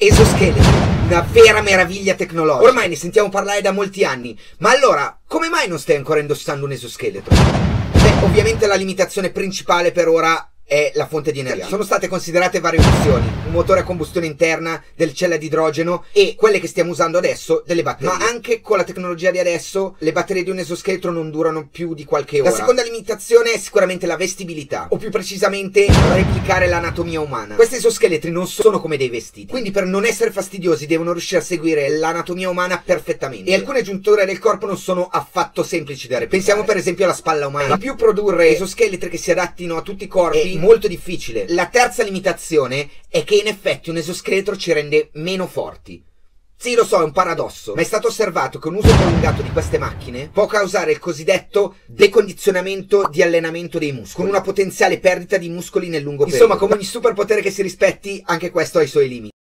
Esoscheletri, una vera meraviglia tecnologica. Ormai ne sentiamo parlare da molti anni, ma allora, come mai non stai ancora indossando un esoscheletro? Beh, ovviamente la limitazione principale per ora è la fonte di energia. Sono state considerate varie opzioni, un motore a combustione interna, delle celle ad idrogeno e quelle che stiamo usando adesso, delle batterie. Ma anche con la tecnologia di adesso, le batterie di un esoscheletro non durano più di qualche ora. La seconda limitazione è sicuramente la vestibilità, o più precisamente replicare l'anatomia umana. Questi esoscheletri non sono come dei vestiti, quindi per non essere fastidiosi devono riuscire a seguire l'anatomia umana perfettamente. E alcune giunture del corpo non sono affatto semplici da replicare. Pensiamo per esempio alla spalla umana. In più produrre esoscheletri che si adattino a tutti i corpi molto difficile. La terza limitazione è che in effetti un esoscheletro ci rende meno forti. Sì, lo so, è un paradosso, ma è stato osservato che un uso prolungato di queste macchine può causare il cosiddetto decondizionamento di allenamento dei muscoli, con una potenziale perdita di muscoli nel lungo periodo. Insomma, come ogni superpotere che si rispetti, anche questo ha i suoi limiti.